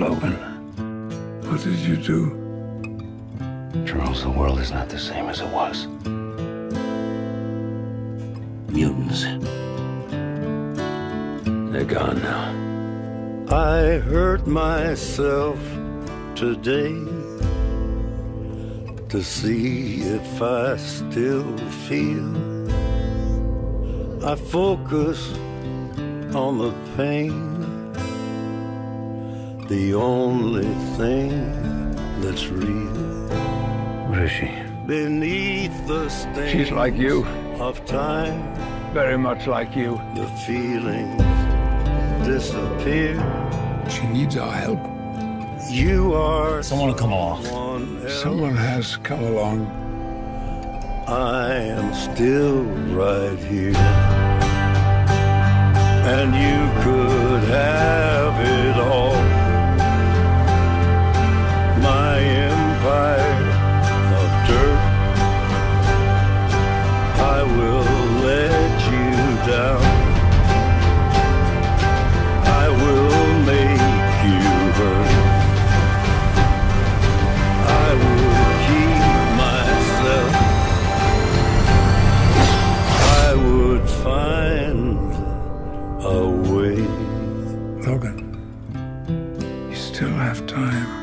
Logan, what did you do? Charles, the world is not the same as it was. Mutants. They're gone now. I hurt myself today to see if I still feel. I focus on the pain, the only thing that's real. What is she? Beneath the stain She's like you. of time, Very much like you. the feelings disappear. She needs our help. You are Someone will come along. Someone has come along. I am still right here. And you could have will let you down. I will make you hurt. I will keep myself. I would find a way. Logan, you still have time.